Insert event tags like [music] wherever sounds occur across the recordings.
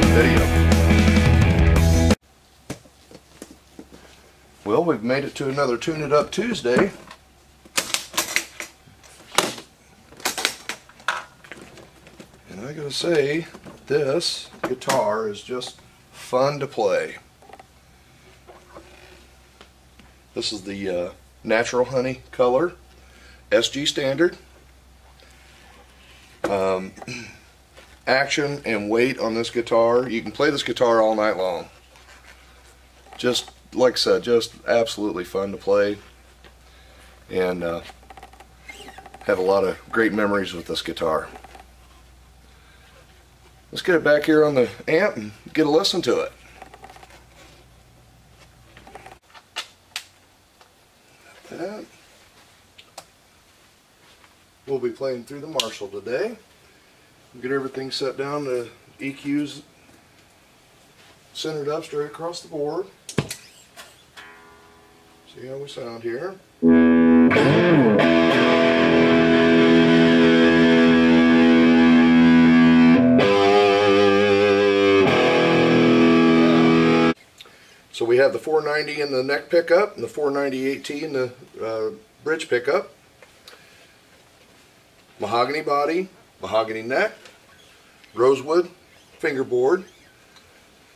video. Well, we've made it to another Tune It Up Tuesday. And I gotta say, this guitar is just fun to play. This is the uh, Natural Honey color, SG standard. Um, [clears throat] action and weight on this guitar. You can play this guitar all night long. Just like I said, just absolutely fun to play. And uh, have a lot of great memories with this guitar. Let's get it back here on the amp and get a listen to it. We'll be playing through the Marshall today. Get everything set down, the EQs centered up straight across the board. See how we sound here. So we have the 490 in the neck pickup and the 490 in the uh, bridge pickup. Mahogany body, mahogany neck, rosewood fingerboard,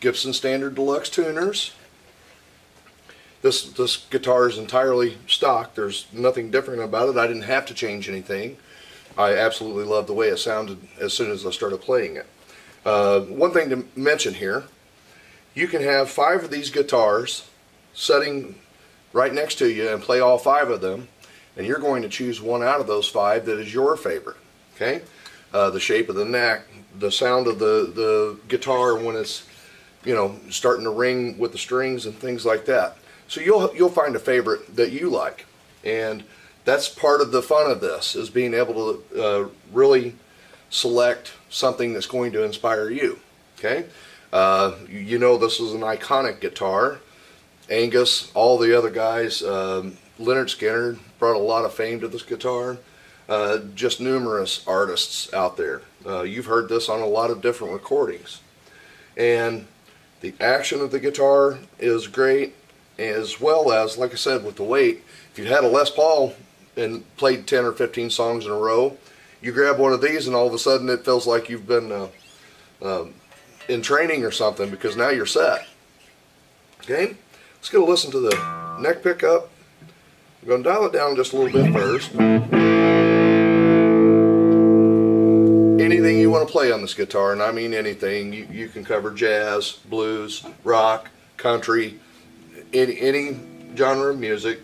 Gibson Standard Deluxe tuners. This, this guitar is entirely stock. There's nothing different about it. I didn't have to change anything. I absolutely love the way it sounded as soon as I started playing it. Uh, one thing to mention here, you can have five of these guitars sitting right next to you and play all five of them and you're going to choose one out of those five that is your favorite okay uh, the shape of the neck the sound of the the guitar when it's you know starting to ring with the strings and things like that. So you'll you'll find a favorite that you like. And that's part of the fun of this is being able to uh, really select something that's going to inspire you okay? Uh, you know this is an iconic guitar. Angus all the other guys um, Lynyrd Skynyrd brought a lot of fame to this guitar uh, just numerous artists out there uh, you've heard this on a lot of different recordings and the action of the guitar is great as well as like I said with the weight if you had a Les Paul and played 10 or 15 songs in a row you grab one of these and all of a sudden it feels like you've been uh, um, in training or something because now you're set. Okay, let's get a listen to the neck pickup. I'm going to dial it down just a little bit first. Want to play on this guitar, and I mean anything, you, you can cover jazz, blues, rock, country, any, any genre of music.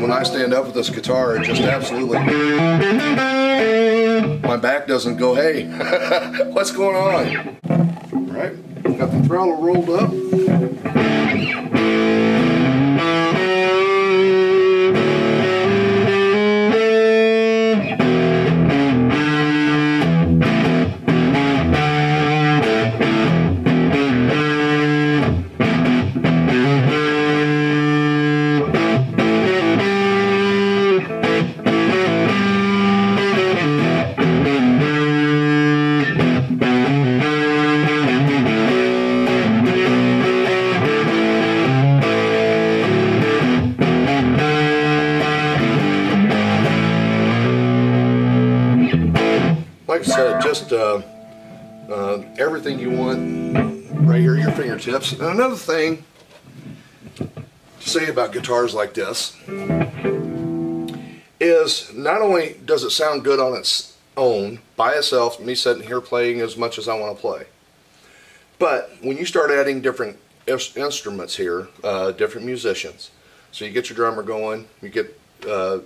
When I stand up with this guitar, it just absolutely, my back doesn't go, hey, [laughs] what's going on? All right, got the throttle rolled up. Like I said, just uh, uh, everything you want right here at your fingertips. And another thing to say about guitars like this is not only does it sound good on its own by itself, me sitting here playing as much as I want to play. But when you start adding different instruments here, uh, different musicians, so you get your drummer going, you get uh,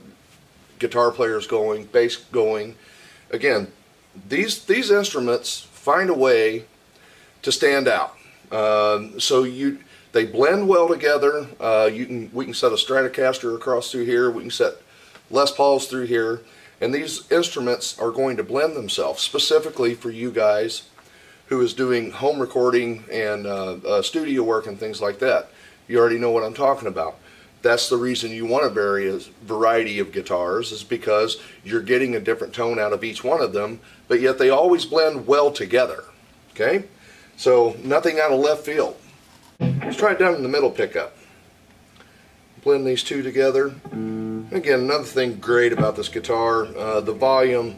guitar players going, bass going. Again, these these instruments find a way to stand out. Um, so you they blend well together. Uh, you can we can set a Stratocaster across through here. We can set Les Pauls through here, and these instruments are going to blend themselves specifically for you guys who is doing home recording and uh, uh, studio work and things like that. You already know what I'm talking about. That's the reason you want a variety of guitars is because you're getting a different tone out of each one of them, but yet they always blend well together. Okay? So nothing out of left field. Let's try it down in the middle pickup. Blend these two together. Again, another thing great about this guitar, uh, the volume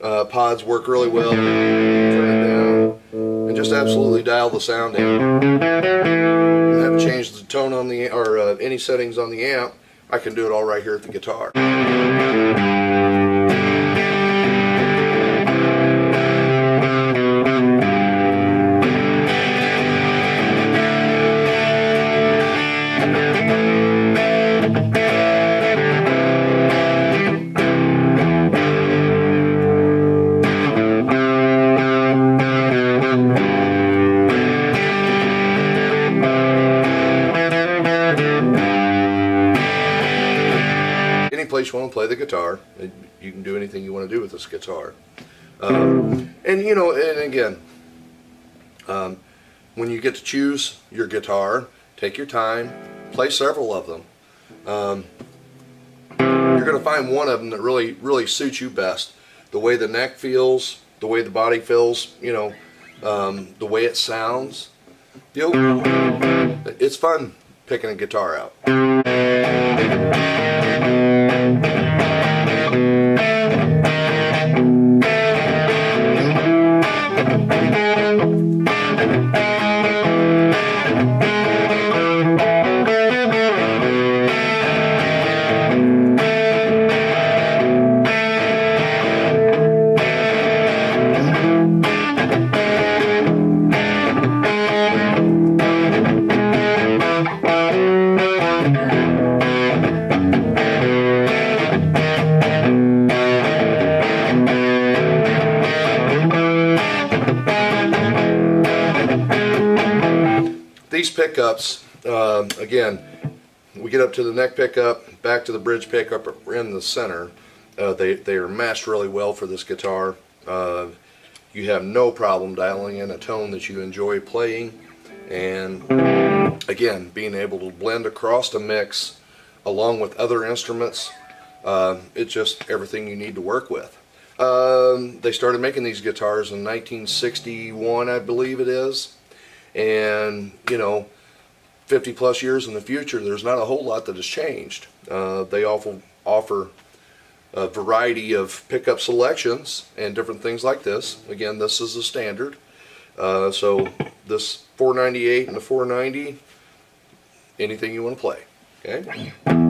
uh, pods work really well. Turn it down and just absolutely dial the sound in to change tone on the or uh, any settings on the amp, I can do it all right here at the guitar. Guitar. You can do anything you want to do with this guitar. Um, and you know, and again, um, when you get to choose your guitar, take your time, play several of them. Um, you're going to find one of them that really, really suits you best. The way the neck feels, the way the body feels, you know, um, the way it sounds. You know, it's fun picking a guitar out. Pickups, uh, again, we get up to the neck pickup, back to the bridge pickup in the center. Uh, they, they are matched really well for this guitar. Uh, you have no problem dialing in a tone that you enjoy playing and again being able to blend across the mix along with other instruments uh, it's just everything you need to work with um, they started making these guitars in 1961 I believe it is and you know 50 plus years in the future there's not a whole lot that has changed. Uh, they offer offer a variety of pickup selections and different things like this. Again this is a standard. Uh, so this 498 and the 490 anything you want to play okay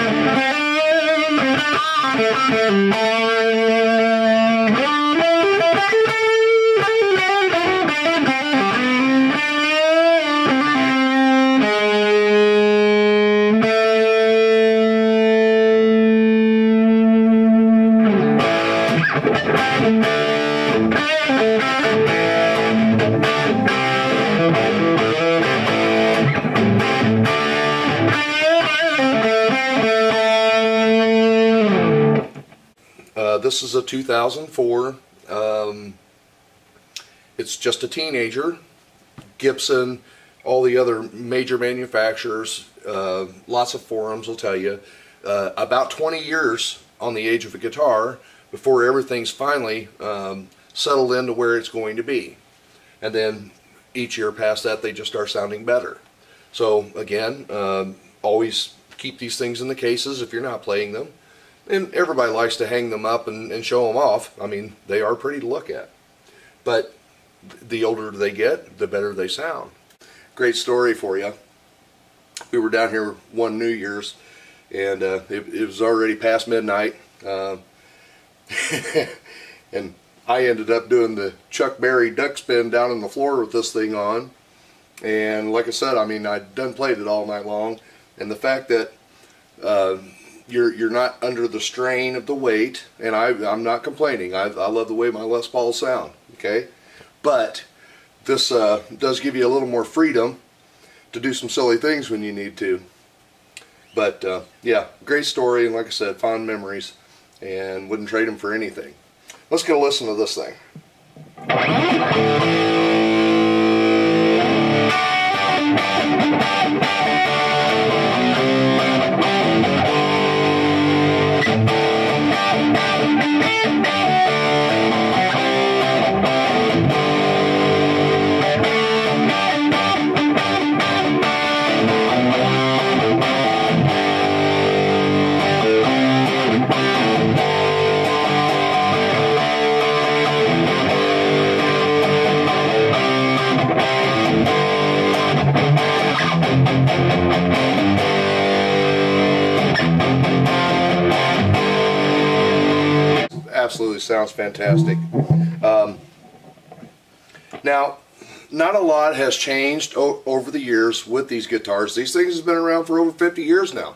Thank you. This is a 2004 uh, Um, it's just a teenager. Gibson, all the other major manufacturers, uh, lots of forums will tell you. Uh, about 20 years on the age of a guitar before everything's finally um, settled into where it's going to be. And then each year past that, they just start sounding better. So again, um, always keep these things in the cases if you're not playing them. And everybody likes to hang them up and, and show them off. I mean, they are pretty to look at. But the older they get, the better they sound. Great story for you. We were down here one New Year's, and uh, it, it, was already past midnight. Uh, [laughs] and I ended up doing the Chuck Berry duck spin down on the floor with this thing on. And like I said, I mean, I done played it all night long. And the fact that uh, you're you're not under the strain of the weight, and I I'm not complaining. I I love the way my Les Pauls sound. Okay, but this uh, does give you a little more freedom to do some silly things when you need to. But uh, yeah, great story, and like I said, fond memories, and wouldn't trade them for anything. Let's a listen to this thing. Sounds fantastic. Um, now, not a lot has changed over the years with these guitars. These things have been around for over 50 years now.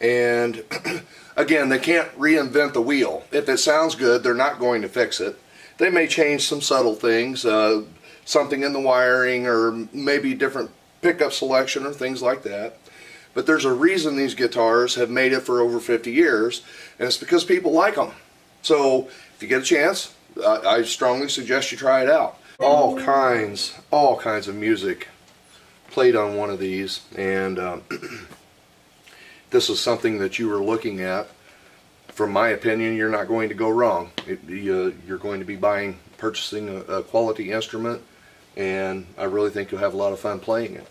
And [clears throat] again, they can't reinvent the wheel. If it sounds good, they're not going to fix it. They may change some subtle things, uh, something in the wiring or maybe different pickup selection or things like that. But there's a reason these guitars have made it for over 50 years, and it's because people like them. So if you get a chance, I strongly suggest you try it out. All kinds, all kinds of music played on one of these, and um, [clears throat] this is something that you were looking at. From my opinion, you're not going to go wrong. It, uh, you're going to be buying, purchasing a, a quality instrument, and I really think you'll have a lot of fun playing it.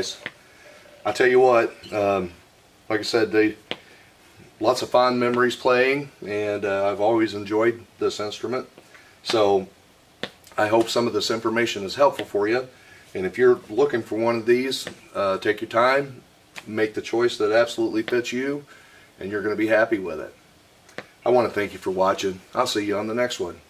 Guys. I tell you what, um, like I said, they lots of fond memories playing, and uh, I've always enjoyed this instrument. So I hope some of this information is helpful for you. And if you're looking for one of these, uh, take your time, make the choice that absolutely fits you, and you're going to be happy with it. I want to thank you for watching. I'll see you on the next one.